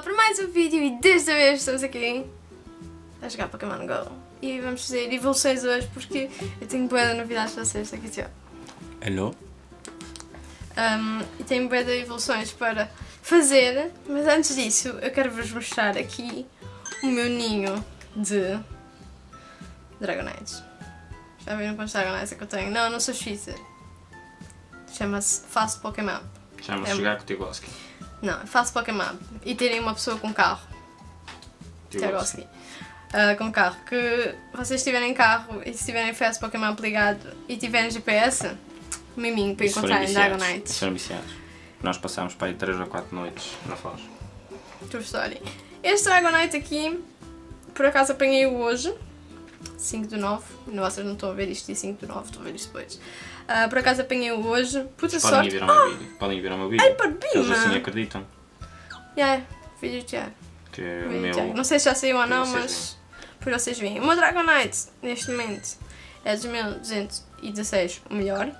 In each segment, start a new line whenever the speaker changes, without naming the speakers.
para mais um vídeo e desta vez estamos aqui a jogar Pokémon GO e vamos fazer evoluções hoje porque eu tenho boa de novidades para vocês aqui já.
Hello?
Um, e tenho boa de evoluções para fazer, mas antes disso eu quero vos mostrar aqui o meu ninho de Dragonites. Já viram quantos Dragonites é que eu tenho? Não, não sou Schwitzer. Chama-se Fast Pokémon.
Chama-se
É-
jogar com o Tigoski.
Não, é Fast Pokémon. E terem uma pessoa com carro. Tiagovski. Uh, com carro. Que vocês tiverem carro e se tiverem Fast Pokémon ligado e tiverem GPS, miminho para encontrarem
viciados,
Dragonite.
Se forem viciados. Nós passámos para aí 3 ou 4 noites na Foz.
True story. Este Dragonite aqui, por acaso apanhei-o hoje. 5 de 9. Não, vocês não estão a ver isto dia 5 de 9, estão a ver isto depois. Uh, por acaso apanhei-o hoje. Puta
Podem ir
sorte.
ver o meu vídeo. Podem ir ver o meu vídeo.
Ai, Barbina!
Eles assim acreditam.
Yeah, vídeo de Tiago.
Que o
Vídeo de
meu.
Tiago. Não sei se já saiu ou
para
não,
vocês
mas por vocês veem. O meu Dragonite, neste momento, é 2216, o melhor.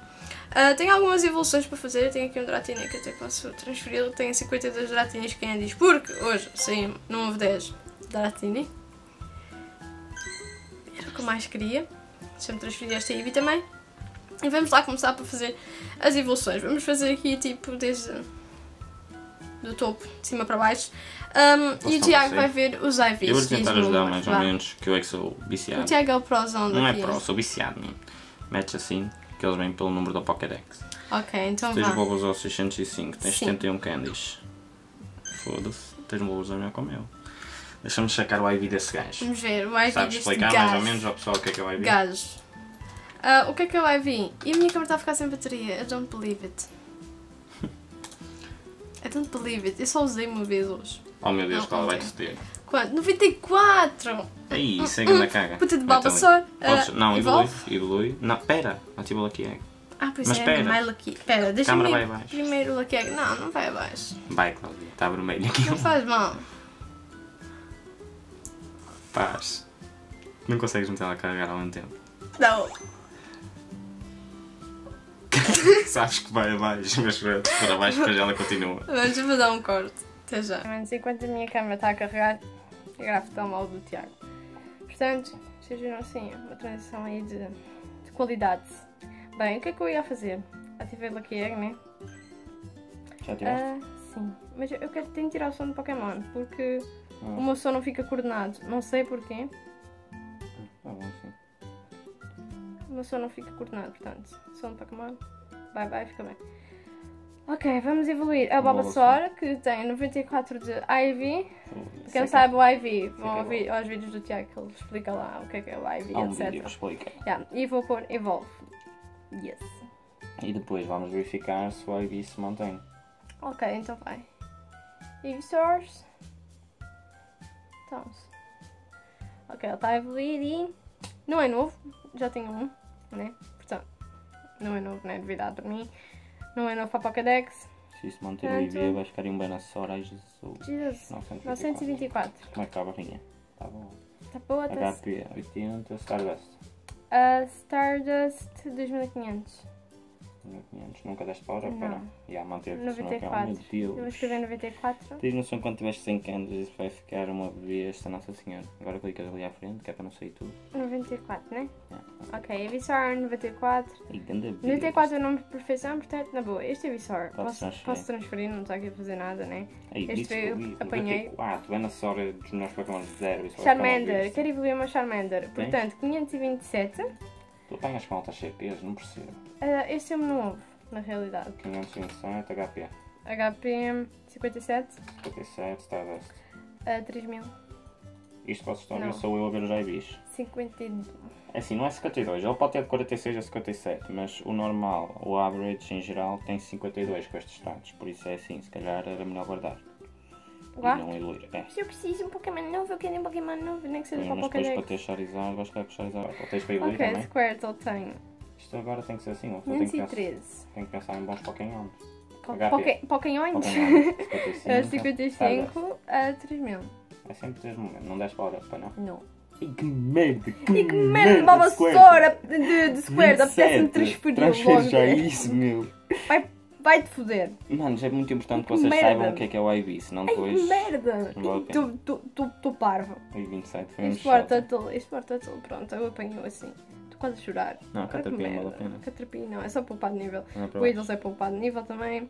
Ah, tenho algumas evoluções para fazer. Eu tenho aqui um Dratini que até posso transferi-lo. Tenho 52 Dratinis Candies, porque hoje saiu no novo 10 Dratini. O que eu mais queria. Deixa-me transferir esta Eevee também. E vamos lá começar para fazer as evoluções. Vamos fazer aqui tipo desde do topo, de cima para baixo. Um, e o Tiago vai ver os IVs.
Eu vou tentar
diz-me
ajudar mais ou menos, que eu é que sou
O
viciado.
Tiago é o prozão
Não é
daqui.
pro, sou viciado mesmo. Metes assim, que eles vêm pelo número do Pokédex.
Ok, então
Tens
vá.
bobos ao 605, tens
Sim.
71 candies. Foda-se, tens bobos a melhor como eu. Deixa-me sacar o IV desse gajo.
Vamos ver o IV
Sabes
deste
explicar mais ou menos ao pessoal o que é que é o IV?
Gajo. Ah, o que é que é o IV? E a minha câmera está a ficar sem bateria. I don't believe it. I don't believe it. Eu só usei uma vez hoje.
Oh meu Deus, qual vai
ontem.
te ter?
Quanto? 94!
Aí, segue na caga.
Puta de. Bulbasaur.
Podes-
Ah,
Não, evolui,
evolve.
evolui. Não, pera, ativa o Lucky Egg.
Ah, pois
Mas
é,
espera.
mais Lucky. Espera, deixa-me primeiro o Lucky Egg. Não, não vai abaixo.
Vai, Cláudia, está vermelho aqui.
Não faz mal.
Paz. Não consegues meter ela a carregar ao mesmo tempo.
Não.
Sabes que vai abaixo, mas se for abaixo depois ela continua.
Vamos fazer um corte. Até já. Mas enquanto a minha câmera está a carregar, eu gravo o telemóvel do Tiago. Portanto, vocês viram assim, uma transição aí de, de qualidade. Bem, o que é que eu ia fazer? Ativei o Lucky Egg, né?
Já
Ah, sim. Mas eu quero, tenho que tirar o som do Pokémon, porque. O meu som não fica coordenado. Não sei porquê.
Tá bom, sim.
O meu som não fica coordenado, portanto, som do Pokémon, bye bye, fica bem. Ok, vamos evoluir. A Bulbasaur, que tem 94 de IV. Quem sabe o IV, vão ouvir aos vídeos do Tiago que ele explica lá o que é que é o IV,
Há um vídeo
etc.
que explica.
Yeah, E vou pôr Evolve. Yes.
E depois vamos verificar se o IV se mantém.
Ok, então vai. Evisaurs. Então. Ok, ele está a evoluir e. Não é novo, já tenho um, né? Portanto, não é novo, não é novidade para mim. Não é novo para a Pokédex.
Se isso manter o IV vai ficar em um. Ai Jesus.
Jesus.
924.
924.
Como é que está a barrinha? Tá bom.
Tá boa, tá
HP 80, Stardust.
A Stardust 2500.
1500. Nunca deste para
Não.
para? E a manter senão que é um
94.
meu
Eu vou escrever 94.
Tens noção quando tiveste 100 cantos isso vai ficar uma besta Nossa Senhora. Agora clicas ali à frente que é para não sair tudo.
94, né?
Yeah.
Ok, Evisor 94.
E ganda besta.
94 é o nome de perfeição, portanto, na boa. Este Evisor,
Podes
posso,
transferir.
posso transferir, não está aqui a fazer nada, né?
Ei,
Este
isso,
eu apanhei.
94, Venusaur é dos meus Pokémon de zero. uma
Charmander, quero evoluir meu Charmander. Portanto, 527.
Tu apanhas com altas CPs, não percebo.
Ah, este é o novo, na realidade.
527, HP,
HP 57,
57, Stardust.
a 3000.
Isto vocês estão a ver, sou eu a ver os IVs.
52.
É assim, não é 52, ele pode ter de 46 a 57, mas o normal, o average em geral, tem 52 com estes status, por isso é assim, se calhar era melhor guardar.
Lá?
E não evoluir. É.
Se eu preciso de um Pokémon novo, eu quero um Pokémon novo, nem que seja para o
mas depois para ter Charizard, vais querer que Charizard. Ou tens para evoluir
Ok,
também.
Squirtle tenho.
Isto agora tem que ser assim, uma pessoa tem que, pensar,
513.
tem que pensar em bons Pokémon.
Pokémons?
Pokémon, 55.
A 55 a 3000.
É sempre 3 momentos, não 10 para Europa, não.
Não.
Ih, que merda! Que,
E que merda, uma vassoura de, de square, apetece-me transferir
Transfere já isso, meu.
Vai, vai-te foder.
Mano, já é muito importante que vocês
merda.
saibam o que é que é o IB, senão depois.
que merda. Tu, tu, tu, tu parvo.
O I27 foi um
turtle, isto for turtle, pronto, eu apanho assim. A chorar.
Não, Caterpillar não vale a pena.
Caterpillar não, é só poupar de nível.
Não é
poupar de nível também.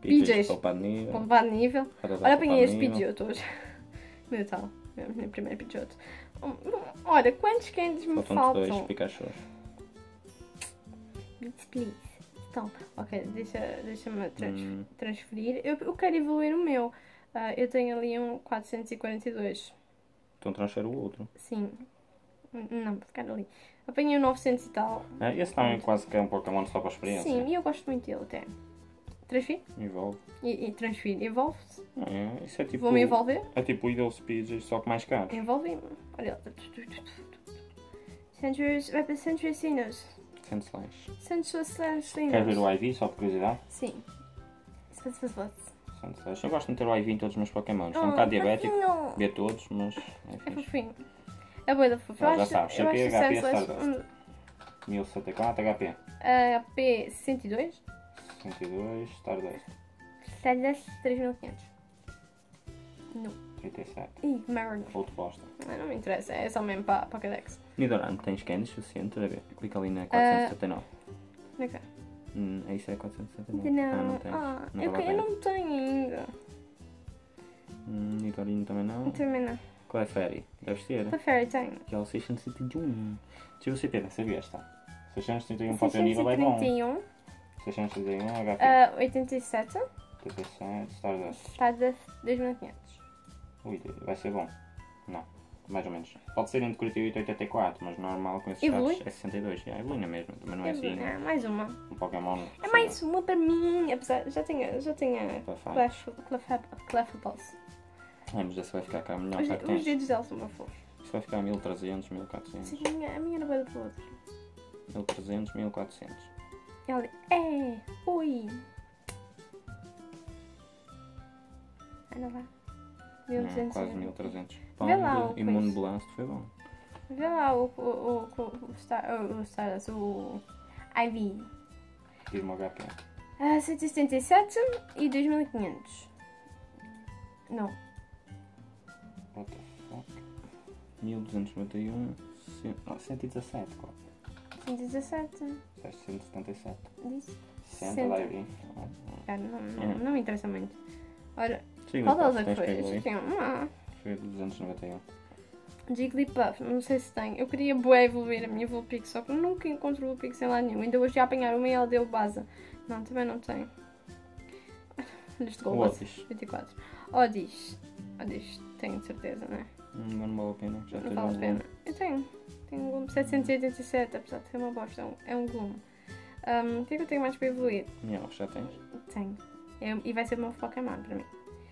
PJs poupado de nível.
Poupar de nível. Olha, apanhei este. Pidgeot hoje. Meu tal. Meu, meu primeiro Pidgeot. Olha, quantos candies me
Faltam-te dois
faltam?
Pikachu.
Please, please. Então, ok, deixa- deixa-me trans-
Hum.
transferir. Eu, eu quero evoluir o meu. Ah, eu tenho ali um 442.
Então transfere o outro.
Sim. Não, vou ficar ali. Apanhei um 900 e tal.
É, esse também quase que é um Pokémon só para a experiência.
Sim, e eu gosto muito dele até. Transfiro?
Envolve.
E, e transfiro. Evolve-se.
É, isso é tipo.
Vou-me envolver?
É tipo o Idol Speed, só que mais caro.
Envolve-me. Olha. Centuries. Para Century Sinos.
Sand Slash.
Century Sinos.
Quer ver o IV, só por curiosidade?
Sim. Se fosse, fosse, fosse.
Sand Slash. Eu gosto de meter o IV em todos os meus Pokémons. Sou um
Oh,
bocado diabético, ver todos, mas é
É fofinho. É boa da fofa. Eu
Ah, já
acho,
sabes,
eu acho
CP,
que
HP, Stardust. 1064 HP.
Ah, P 102.
102, Stardust.
Stardust 3500. Não.
37.
Ih, que merda.
Outro bosta.
Ah, Não me interessa, é só mesmo para para Cadex.
Nidorante, tens candies suficiente? A ver, clica ali na 479.
Onde é que é?
Hum, é isso, é 479.
Não,
Ah, não tens.
ah,
não
eu,
a
eu
pena.
não tenho ainda.
Hum, Nidorino também não.
Também não.
Qual é Fairy? Deves ter.
A Fairy tem.
Que é o 631. Deixa eu ver se CP, sabias, tá? 631 para o teu nível é bom.
631.
631 HP.
ah, 87.
87, Stardust.
Stardust 2500.
Ui, vai ser bom. Não, mais ou menos. Pode ser entre 48 e 84, mas normal com esses
Evolui?
é 62. É, evolui na mesma, também não é assim.
É, mais uma.
Um Pokémon.
É mais uma para mim. Apesar, já tinha, já tinha
Clefairy.
Clash,
É, mas esse vai ficar cá melhor,
Os, os dedos dela são uma fofa.
Isso vai ficar 1300, 1400.
Sim, a minha, a minha era boa do outro.
1300, 1400.
Ela é, ui. Lá.
Não,
1200.
quase 1300.
Vê lá o
Imune
coisa.
Blast foi bom.
Vê lá o, o, o, o, o, Star, o, o Stardust, o IV.
Diz-me o HP.
Ah, 177 e 2500. Não,
What the fuck? 1291. cem- Não, 117, claro.
117.
777.
Disse.
60
Senta.
lá e
Cara, não, não, não me interessa muito. Olha,
Sim,
qual delas é que foi? Este ah,
Foi 291.
Jigglypuff, não sei se tem. Eu queria bué evoluir a minha Vulpix, só que nunca encontro Vulpix em lado nenhum. Ainda hoje ia apanhar uma e ela deu base. Não, também não tem. Leste
O
Golbas,
Otis.
24. Odis. Odis, tenho certeza, né?
Hum, Não vale a pena. Já
Não vale a pena. Eu tenho. Tenho um Gloom 787, apesar de ser uma bosta. É um, é um Gloom. Um, o que é que eu tenho mais para evoluir?
Não, já tens.
Tenho. É- e vai ser o meu Pokémon para mim.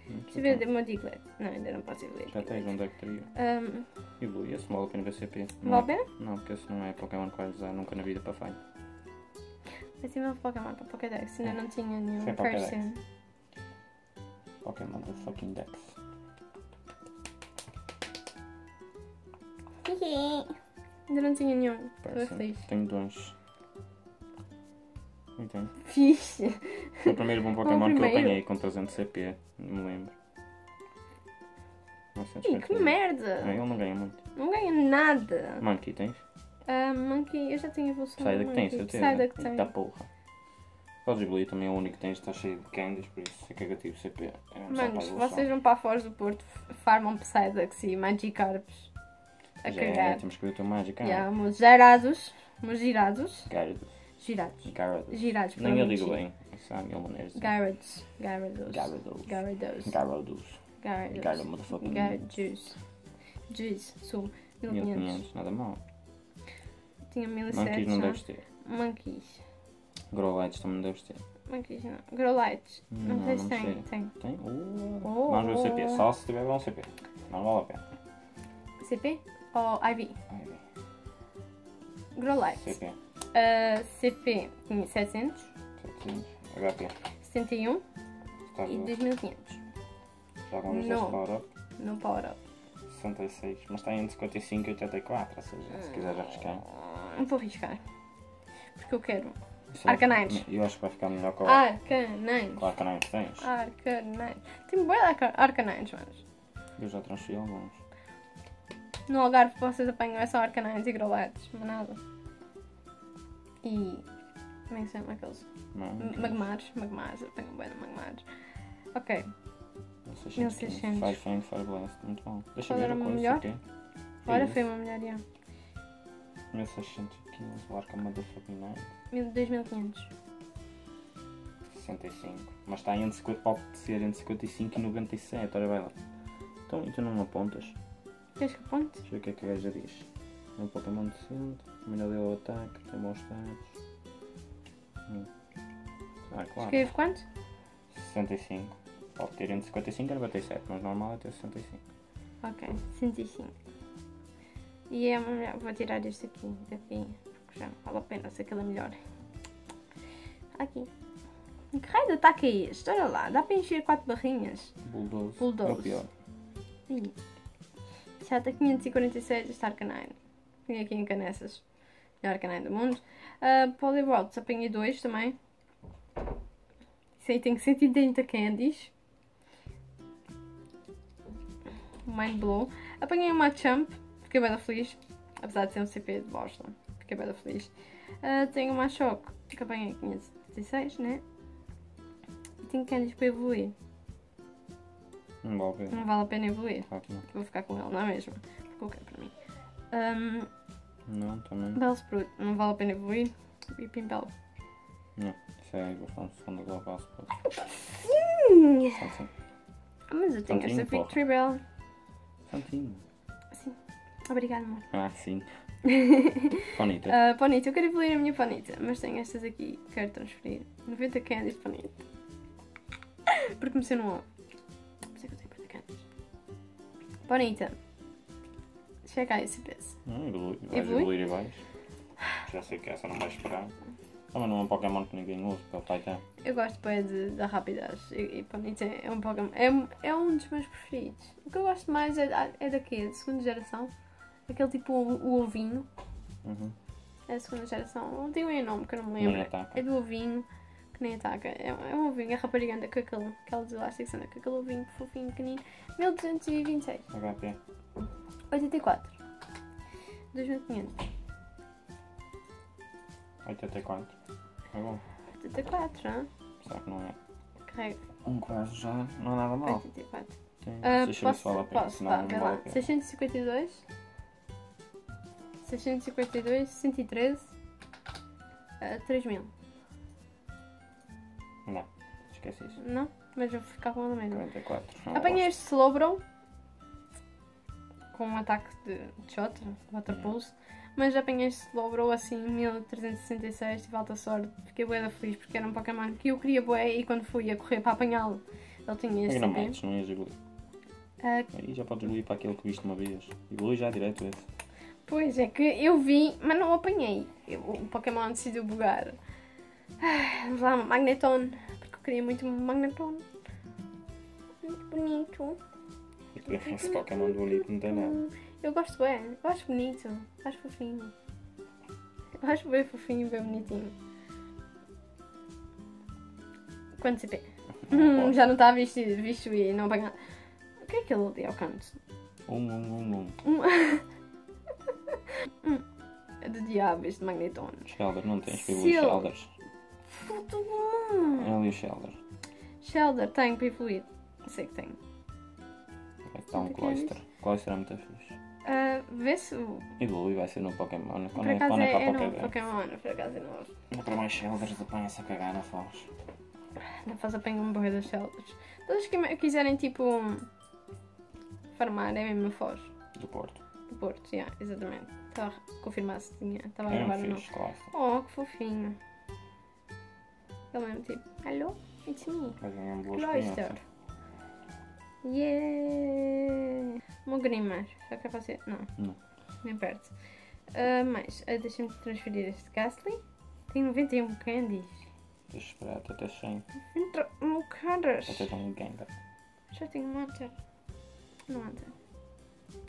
Hum,
eu ver o meu Diglett. Não, ainda não posso evoluir.
Já tens um deck trio.
Um,
Evolui, esse vale a pena ver CP. Não
vale a
é-
pena?
Não, porque esse não é Pokémon que vais usar nunca na vida para falha.
Vai ser o meu Pokémon para Pokédex. Ainda não tinha nenhum
Sem Pokédex. Pokémon da fucking Dex.
Ainda não tinha nenhum. Feliz.
Tenho dois. Então,
Fixe.
foi o primeiro bom Pokémon que eu
primeiro.
apanhei com 300 CP. Não me lembro.
Ih,
950.
que merda.
É, ele não ganha muito.
Não ganho nada.
Monkey tens?
Ah, Monkey, eu já tenho evolução.
Sai daqui tem,
Monkey.
certeza.
Sai daqui tem.
Da porra. Podes evoluir também é o único que tens, está cheio de candies, por isso é cagativo CP. É para a
Manos, vocês vão para a Foz do Porto, farmam Psyducks e Magikarps a
Já é, temos que ver o teu Magic.
E há uns gerados, uns girados,
Gyarados.
girados,
Gyarados.
girados,
Nem eu digo bem. Isso há mil maneiras. de dizer.
Gyarados, Gyarados,
Gyarados.
Gyarados,
Gyarados. Gyarados,
Gyarados,
motherfucking.
Gyarados, Juice, sumo, 1500,
1500, nada mal.
tinha
Monkeys
1700,
não
não?
deves ter.
Monkeys,
Growlights também não deves ter.
Monkeys não, Growlites, não,
Não,
sei se tem, tem,
Tem? Uh,
Oh.
Vamos ver o CP. Só se tiver bom CP. Não vale a pena.
CP ou IV?
Ai, bem.
Growlites,
CP.
Ah, CP tinha 700,
700. HP.
71
Está
e
bom.
2500.
Já
Não.
este power up.
No Power Up.
66, mas está entre 55 e 84, ou seja, se quiseres arriscar.
Não vou arriscar. Porque eu quero.
Isso é-
Arcanines.
Eu acho que vai ficar melhor com o
Arcanines.
com Arcanines tens.
Arcanines. Tenho boa arca Arcanines, mas.
Eu já transferi alguns.
No Algarve vocês apanham é só Arcanines e Growlettes, mas nada. E. Como é que se chama aqueles?
Não,
Magmares. Magmares, eu apanho bem de Magmares. Ok.
1600.
1600.
Fire Fang, Fire Blast, muito bom. Deixa eu ver a coisa
melhor?
aqui.
Olha, foi uma melhoria.
1615, o Arca Motherfucking Knight.
2500.
65. Mas está entre 50, pode ser entre 55 e 97, olha vai lá. Então, e tu não apontas?
Queres que aponte?
Deixa eu ver o que é que a gaja diz. É um Pokémon decente, também deu o ataque, tem bons status. Hum. Ah, claro.
Escreve quanto?
65. Pode ter entre 55 e 97, mas normal é ter 65.
Ok, 105. E é melhor. Vou tirar este aqui, daqui, porque já não vale a pena se aquele é melhor. Aqui. Que raio de ataque é este? Olha lá, dá para encher 4 barrinhas.
Bulldoze.
Bulldoze.
É o pior.
Está 546 este Arcanine. Tenho aqui em Canessas. Melhor Arcanine do mundo. Uh, Poliwroths, apanhei dois também. Isso aí tem 130 candies. Mind blow. Apanhei uma Champ. Fiquei bem feliz. Apesar de ser um CP de bosta. Fiquei bem feliz. Uh, tenho uma Choque. Que apanhei 576, né? E tenho candies para evoluir.
Não vale a pena.
Não vale a pena evoluir.
Claro.
Vou ficar com ele, não é mesmo? Porque eu quero para mim. Um,
Não, também.
Bellsprout, não vale a pena evoluir. E Pimpel.
Não. Isso é a evolução segunda Bellsprout.
Sim!
Santinho.
Mas eu tenho
Santinho,
esta. Victory Bell.
Santinho.
Sim. Obrigada, amor.
Ah, sim. Bonita.
Uh, Ponita, eu quero evoluir a minha Ponita, mas tenho estas aqui que quero transferir. 90 candies de Ponita. Porque comecei no 1. Ponita. Chega aí esse peso.
Vais
Evolui?
evoluir e vais. Já sei que essa não vais esperar. Também não é um Pokémon que ninguém usa para fightar.
Eu gosto bem de, da rapidez e, e Ponita é um Pokémon. É, é um dos meus preferidos. O que eu gosto mais é, da- é daqui, de segunda geração. Aquele tipo o, o ovinho.
Uhum.
É a segunda geração. Não tem um nome que eu não me lembro. É do ovinho que nem ataca. É, é um ovinho, é rapariga com aquele, aquela de elástico anda com aquele ovinho fofinho, pequenino. 1226.
HP.
84. 2500.
84. É bom.
84, hã?
Será que não é?
Carrega.
Um quase já não é nada mal.
84.
Tem.
Ah,
Deixa
posso,
a pena.
posso, tá,
não
vê lá.
a pena.
652. 652, 113. Uh, 3000.
Esquece isso.
Não? Mas eu vou ficar com ela mesmo.
44. Não
Apanhei
gosto.
este Slowbro com um ataque de de shot, Water
Uhum.
Pulse. Mas apanhei este Slowbro assim, 1366, tive alta sorte. Fiquei bué da feliz porque era um Pokémon que eu queria bué e quando fui a correr para apanhá-lo, ele tinha este
não
CP.
metes? Não ias evoluir.
Ah,
Aí já podes evoluir para aquele que viste uma vez. Evolui já direto esse.
Pois é que eu vi, mas não apanhei. Eu- o Pokémon decidiu bugar. Ah, Vamos lá, Magneton. Queria muito um Magneton. Muito bonito.
Esse Pokémon bonito não tem nada.
Eu gosto bem, eu acho bonito, acho fofinho. Eu acho bem fofinho e bem bonitinho. Quanto CP? Hum, já não está visto, visto e não apanhar. O que é aquele ali ao canto?
Um, um, um, um.
Um... Hum, é do diabo este Magneton.
Shelder, não tens
Seal.
Shelders.
Puto bom!
É ali o Shelder.
Shelder, tenho para evoluir. Sei que tenho.
Vai estar um
Onde é que é
Cloyster. Cloyster é muito fixe.
Ah, vê se o.
Evolui vai ser no Pokémon.
Por
Quando é,
acaso
é
é, é
Pokédex.
Pokémon, por acaso é novo.
Não para mais Shelders, apanha-se a cagar na foz.
Não faz apanho um borre das Shelders. Todos que quiserem tipo. farmar, é mesmo a Foz.
Do Porto.
Do Porto, yeah, exatamente. Estava a confirmar se tinha. Estava a
É um
gravar ou não. Oh, que fofinho. Tipo, hello, it's me.
Experiência.
Yeah! Mogrimas. Só que é você. Não.
Não.
Nem perto. Ah, mas, ah, deixa-me transferir este Gastly. Tem 91 candies.
Deixa esperar até ter 100.
Entra no caras.
Até ter um Gengar.
Já tenho um. Não Hunter.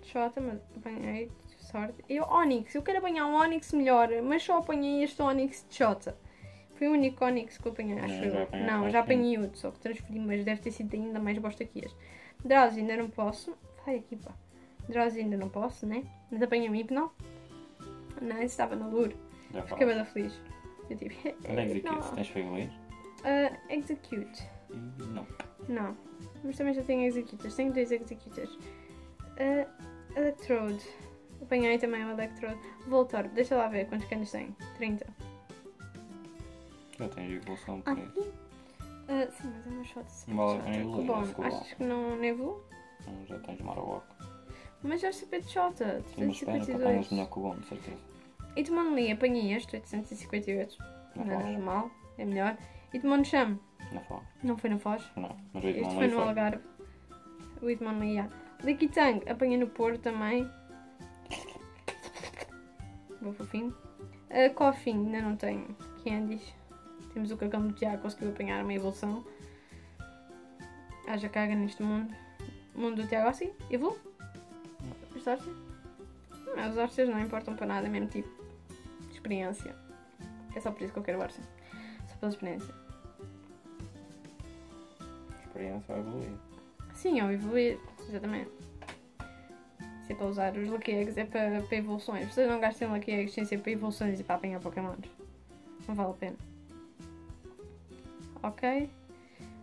Xota, mas apanhei, sorte. Eu, Onix, eu quero apanhar um Onix melhor, mas só apanhei este Onix de Xota. Foi o único Onix que eu apanhei, acho
Não,
eu.
já
Não, já
um.
apanhei outro, só que transferi, mas deve ter sido ainda mais bosta que este. Drowsy ainda não posso. Vai aqui, pá. Drowsy ainda não posso, né? Mas apanhei o Hypno. Não, estava na Lure.
Já
Fiquei
falaste.
bem feliz. Eu tipo,
Onde é execute? Tens?
Ah, execute.
Não.
Não. Mas também já tenho executors. Tenho dois executors. Uh, electrode. Apanhei também o Electrode. Voltor. Deixa lá ver quantos canos tem. 30.
Já tens evolução
Ah,
por isso.
Uh, sim, mas é uma shot.
pena evoluir,
Cubone.
esse Cubone.
Achas que não nevou?
Então Já tens Marowak.
Mas já super de shota.
Sim, mas
352.
melhor que o bom, de certeza.
E de Monli apanhei este, 858.
Na
Não
Foz.
é mal. É melhor. E de Moncham.
Na Foz.
Não foi na Foz.
Não. Mas o
Este foi no. Algarve. O Edmond Lee, yeah. Liquitang, apanhei no Porto também. Vou fofinho. A Coffin, ainda não tenho. Candies. Temos o cagão do Tiago, conseguiu apanhar uma evolução. Haja caga neste mundo. Mundo do Tiago assim, evolu. Os Arceus? Não, os Arceus não importam para nada, é mesmo tipo experiência. É só por isso que eu quero o Arceus. Só pela experiência.
Experiência vai evoluir.
Sim, ao evoluir, exatamente. Se é para usar os Lucky Eggs, é para, para evoluções. Vocês não gastem Lucky Eggs sem ser para evoluções e para apanhar Pokémons. Não vale a pena. Ok.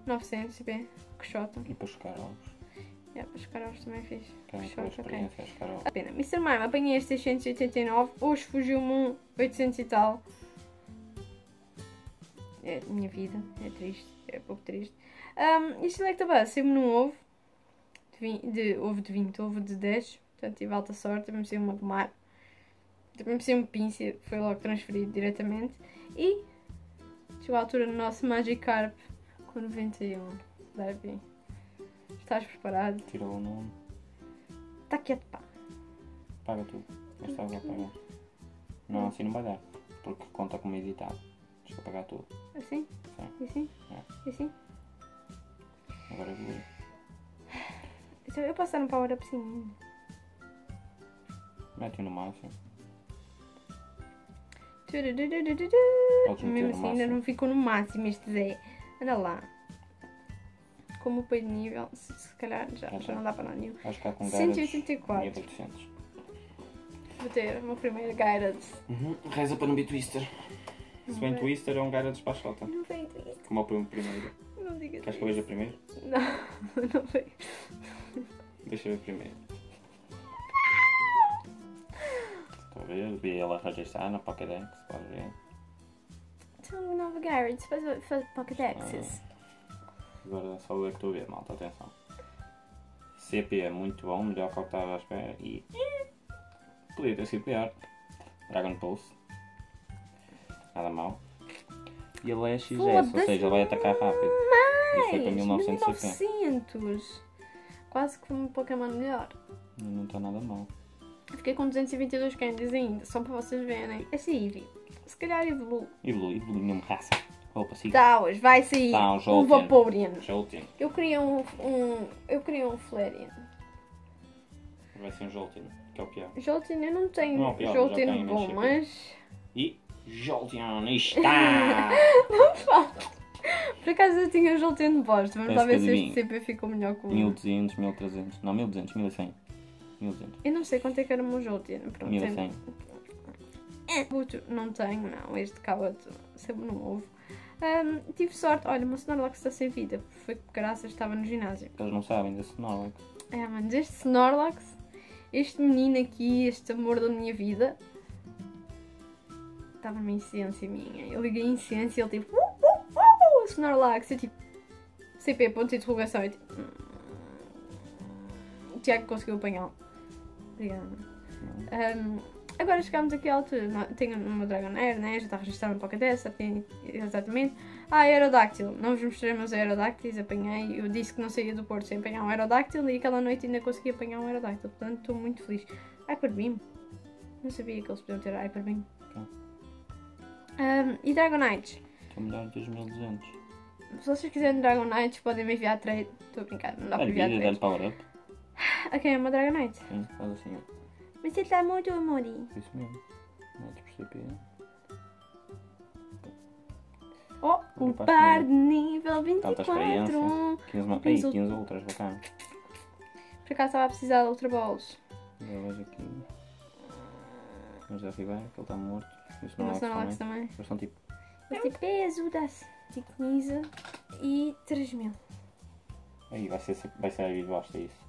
900 CP. Que shota.
E para chegar aos.
Yeah, para chegar aos também fiz.
Que é
shota, ok.
a
pena. Mr. Mime, apanhei este 689. Hoje fugiu-me um 800 e tal. É a minha vida. É triste. É pouco triste. Um, este Electabuzz saiu-me num ovo. De, de ovo de 20, ovo de 10. Portanto, tive alta sorte. Também saiu uma pomar. Também saiu um pincel. Foi logo transferido diretamente. E chegou a altura do nosso Magikarp com 91. Derby. Estás preparado?
Tira o nome.
Está quieto, pá.
Paga tudo. Mas estás a pagar. Não, assim não vai dar. Porque conta como editado. Tens que pagar tudo.
Assim?
Sim.
E assim?
É.
E assim?
Agora evolui.
Então, Eu posso dar um power up sim.
Mete no máximo.
Mesmo assim, ainda não ficou no máximo este Zé. Anda lá. Como o de nível, se, se calhar já,
Já
não dá para nada nenhum.
Vais ficar com Gyarados
184.
1800.
Vou ter o meu primeiro Guided.
Uhum. Reza para não vir Twister. Se bem
vai.
Twister é um Gyarados para a Xota.
Não veio isso.
Como o primeiro.
Não digas
Queres que eu veja primeiro?
Não, não veio.
Deixa eu ver primeiro. Vi ela registrar na Pokédex, pode ver.
Então, o novo Guided faz, faz Pocket Access.
Agora só eu é que estou a ver, malta, atenção. CP é muito bom, melhor que o que estava à espera e. Podia ter sido pior. Dragon Pulse. Nada mal. E ele é XS, ou seja, ele vai atacar rápido. E foi para
Mais,
1970.
1900. Quase que um Pokémon melhor.
Não está nada mal.
Fiquei com 222 candies ainda, só para vocês verem. Essa Eevee, se calhar evolui.
Evolui, evolui mesmo raça. Opa, siga.
Tá, hoje vai sair
Tá, um
um. Vaporeon.
Jolteon.
Eu queria um, um. Eu queria um Flareon.
Vai ser um Jolteon, que é o pior.
Jolteon eu não tenho
Não, pior, já
Jolteon
tenho,
bom,
mas
mas.
E Jolteon está!
Por acaso eu tinha Jolteon de bosta. Vamos lá ver se este. CP ficou melhor que o.
1200, 1300. Não, 1200, 1100. 1100.
Eu não sei quanto é que era o meu Jolteon. Pronto,
1100.
é- Outro, não tenho, não. Este cava sempre não houve. Ahm, tive sorte. Olha, o meu Snorlax está sem vida. Foi por graças estava no ginásio.
Eles não sabem desse Snorlax.
É, mas este Snorlax, este menino aqui, este amor da minha vida, estava numa incidência minha. Eu liguei a incidência e ele tipo, uh, uh, uh, Snorlax, eu tipo, CP, ponto de interrogação. Eu, tipo, "Hum." o Tiago conseguiu apanhá-lo. Obrigada. Um, agora chegámos aqui à altura. Não- Tenho meu Dragonair, né? Já está registrado no tem exatamente. Ah, Aerodáctil. Não vos mostrei meus Aerodáctiles, apanhei. Eu disse que não saía do Porto sem apanhar um Aerodáctil e aquela noite ainda consegui apanhar um Aerodáctil. Portanto, estou muito feliz. Hyper Beam. Não sabia que eles podiam ter Hyper Beam.
Ok.
Um, e Dragonites.
Estou melhor de 2200.
Se vocês quiserem Dragonites, podem me enviar trade. Estou a brincar, não dá para enviar trade. Ok, é uma Dragonite.
Sim, faz assim, ó.
Mas você tá muito amori.
Isso mesmo. Metes por CP.
Oh, o par de nível
Tanta
24.
experiência. 15, ma- Ei,
Quinze
15 ultras, bacana.
Por acaso estava a precisar de Ultra Balls.
Já vejo aqui. Mas já Ribeiro, que ele está morto.
Uma
é
Snorlax
também.
também.
Eles são tipo.
Este peso dá-se de 15 e 3 mil.
Aí vai ser, vai ser a Vivosta, é isso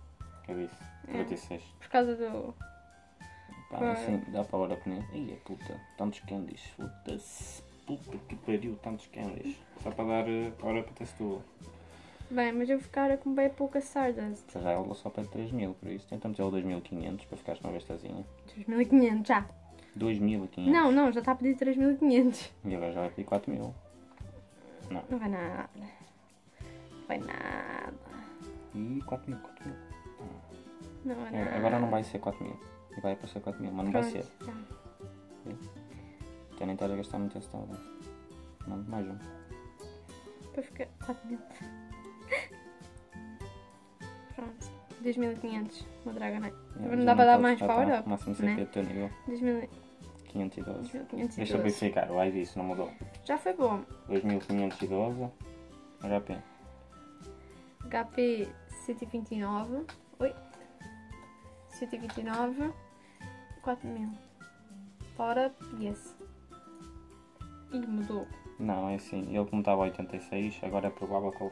eu disse.
É.
46.
Por causa do.
Pá,
não
sei, dá para olhar para mim. Ia puta, tantos candies. Puta-se, puta que pariu, tantos candies. Só para dar uh, hora para textura.
Bem, mas eu vou ficar com bem pouca Stardust.
Já é ela só pede 3 mil, por isso tentamos ela 2500 para ficares com uma bestazinha.
2500 já.
2500?
Não, não, já está a pedir 3500.
E agora já vai pedir 4000. Não.
Não vai nada. Não vai nada.
E 4000, 4000.
Não,
é,
não.
Agora não vai ser 4 mil. Vai para ser 4 mil, mas não
Pronto, vai
ser.
Tá. Okay?
Já nem estás a gastar muito esse tal. Mando mais um.
Para ficar 4 mil. Pronto. 2500 uma Dragonite.
É,
é
não
dá para dar
tá-
mais power a
tá Máximo
sempre
né? o teu nível. 2512.
2512.
Deixa eu verificar, o ID isso não mudou.
Já foi bom.
2512. HP.
HP 129. Oi. 129. 4000. Power up, yes. Ih, mudou.
Não, é assim, ele como estava a 86, agora é provável que ele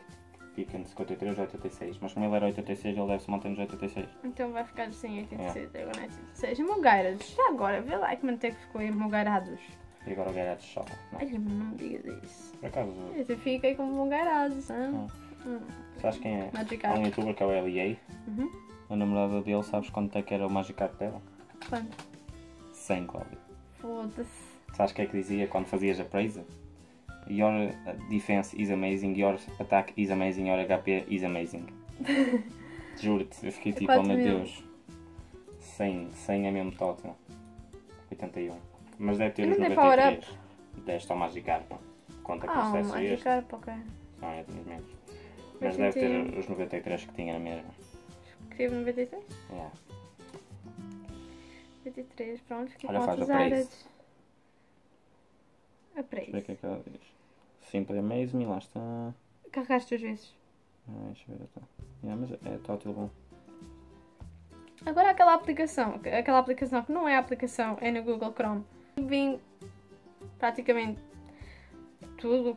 fique entre 53 e 86. Mas como ele era 86, ele deve se manter nos 86.
Então vai ficar sem
É.
86, Dragonite 86. Mulgairas. Já agora, vê lá que mantém que ficou em Mulgairados.
E agora o Garrett choca. Não.
Ai, mas não me digas isso.
Por acaso,
Eu fiquei com Mulgairados, hein? Hum.
sabes quem é?
Magikarp.
Há um youtuber que é o LEA.
Uhum.
A namorada dele, sabes quanto é que era o Magikarp dela?
Quanto?
100, Cláudio.
Foda-se.
Sabes o que é que dizia quando fazias a praise? Your uh, defense is amazing, your attack is amazing, your HP is amazing. Juro-te, eu fiquei tipo, oh meu. Deus. 100, 100 é mesmo total. 81. Mas deve ter os
não dei power
93. Deste ao Magikarp. Conta que
Ah,
ser este.
Magikarp, ok.
Não, é menos. Mas deve ter
81.
os 93 que tinha na mesma.
Escrevo 93?
Yeah.
93, pronto, fiquei
Olha, faz a praise.
áreas. A
Vê o que é que ela diz. Lá está.
Carregaste duas vezes.
Ah, deixa eu ver. Tá. Yeah, mas é tótil bom.
Agora aquela aplicação, aquela aplicação que não é aplicação, é no Google Chrome. Vim praticamente tudo,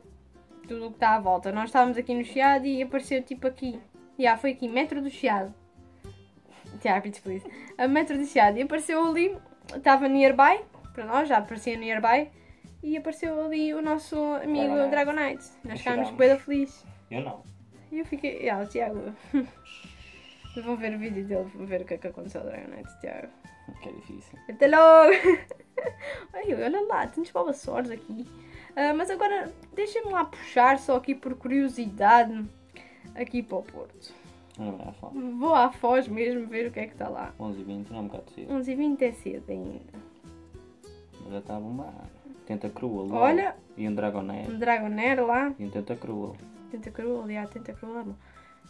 tudo o que está à volta. Nós estávamos aqui no Chiado e apareceu tipo aqui. Já, foi aqui, metro do Chiado. Tiago, pedi please. A metro do Chiado. E apareceu ali, estava nearby, para nós já aparecia nearby. E apareceu ali o nosso amigo
Dragonite.
Dragonite. Nós ficámos bem felizes.
Eu não.
E eu fiquei. Ah, o Tiago. vão ver o vídeo dele, vão ver o que é que aconteceu ao Dragonite, Tiago.
Que é difícil.
Até logo! Ai, olha lá, temos Bulbasaurs aqui. Ah, mas agora, deixem-me lá puxar, só aqui por curiosidade, aqui para o Porto.
Não vai falar.
Vou à Foz mesmo ver o que é que está lá.
11 e 20 não é um bocado cedo.
11h20 é cedo ainda.
Mas já está a bombar. Tenta Cruel. LOL.
Olha.
E um Dragonair.
Um Dragonair lá.
E um Tenta Cruel.
Tenta cruel, aliás, tenta é bom.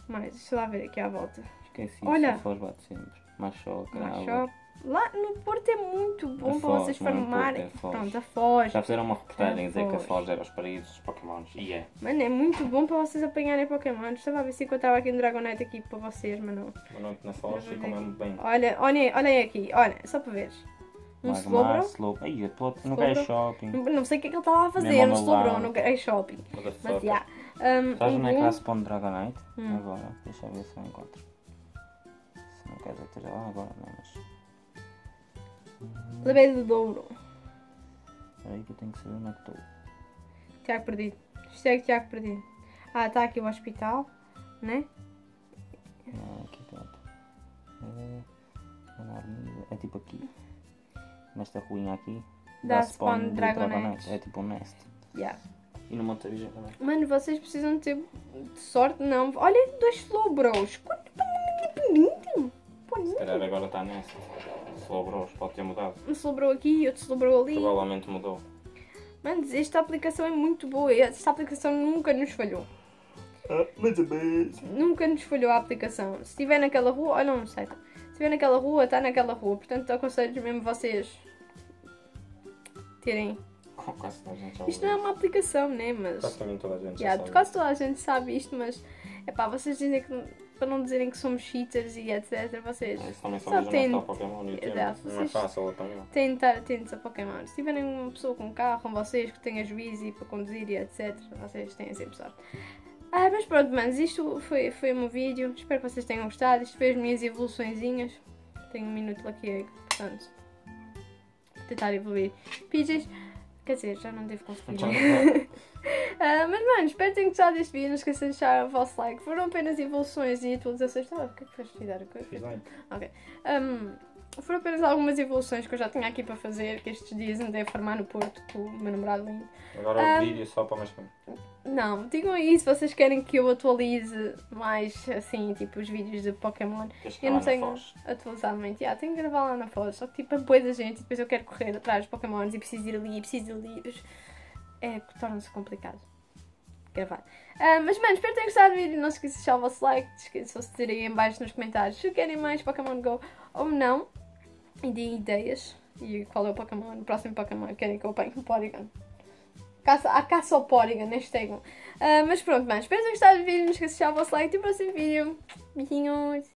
Mas, deixa lá ver aqui à volta.
Esqueci.
Olha.
Só Foz bate sempre. Mais choque.
Lá no Porto é muito bom
A
para
Foz,
vocês
é no. Porto, é Foz.
Pronto, a Foz.
Já fizeram uma reportagem a dizer que a
Foz.
Foz era os paraísos dos Pokémons. E é.
Mano, é muito bom para vocês apanharem Pokémon. Estava a ver se encontrava aqui um Dragonite aqui para vocês, mas não.
Boa noite na Foz.
Ver
mesmo bem.
Olha, olha, aí aqui, olha, só para veres. Um Slowbro.
Slow. Ai, eu tô-
Slowbro.
quero shopping.
Não sei o que é que ele está lá a fazer, no Slowbro, não quero shopping. Mas já. Um,
Sabes
um
onde é que lá se põe Dragonite?
Hum.
Agora. Deixa eu ver se eu encontro. Se não queres é que esteja lá agora, não, mas.
Leveira do Douro.
Espera aí que eu tenho que saber onde é que estou.
Tiago perdido. Hashtag Tiago perdido. Ah, está aqui o hospital, né?
Ah, aqui pronto. É, é na avenida. É tipo aqui. Nesta ruinha aqui.
Dá
dá
spawn
de
Dragonite.
É tipo um nest.
Yeah.
E no Monte também.
Mano, vocês precisam ter sorte, não. Olha, dois Slowbros. Quanto bonito.
Se calhar agora está nest. Slowbros, pode ter mudado.
Um Slowbro aqui e outro Slowbro ali.
Provavelmente mudou.
Mano, esta aplicação é muito boa. Esta aplicação nunca nos falhou.
Ah, mas bem.
Nunca nos falhou a aplicação. Se estiver naquela rua, olha um site. Se estiver naquela rua, está naquela rua. Portanto, aconselho mesmo vocês terem.
Oh, quase toda a gente já
Isto não é uma aplicação, né? Mas.
Quase toda a gente
Yeah,
sabe.
quase toda a gente sabe isto, mas é pá, vocês dizem que para não dizerem que somos cheaters e etc, vocês
Isso também só
Só
no Pokémon.
Exato,
Não é fácil
estar atentos a Pokémon. Se tiverem uma pessoa com um carro com vocês que tenha juízo e para conduzir e etc, vocês têm sempre sorte. Ah, mas pronto, manos, isto foi, foi o meu vídeo. Espero que vocês tenham gostado. Isto foi as minhas evoluçõezinhas. Tenho um minuto aqui, portanto, vou tentar evoluir. PJs, quer dizer, já não devo conseguir. Ah, mas mano, espero que tenham gostado deste vídeo. Não esqueçam de deixar o vosso like. Foram apenas evoluções e atualizações. O que é que fez cuidar?
Fiz bem.
Um, foram apenas algumas evoluções que eu já tinha aqui para fazer. Que estes dias andei a farmar no Porto com o meu namorado lindo.
Agora
Ah.
o vídeo só para mais bem.
Não, digam aí se vocês querem que eu atualize mais assim, tipo os vídeos de Pokémon. Eu não tenho atualizado muito. Yeah, tenho que gravar lá na Foz. Só que tipo, é boa da gente e depois eu quero correr atrás dos Pokémons e preciso ir ali, preciso ir ali. É, torna-se complicado gravar. Ah, mas, mano, espero que tenham gostado do vídeo. Não se esqueçam de deixar o vosso like. Esqueçam-se de dizer aí em baixo nos comentários se querem mais Pokémon Go ou não. E deem ideias. E qual é o Pokémon, o próximo Pokémon que querem que eu apanhe o Porygon. Caça, a caça ao Porygon, hashtag. Ah, mas pronto, mano, espero que tenham gostado do vídeo. Não se esqueçam de deixar o vosso like. E o próximo vídeo. Beijinhos.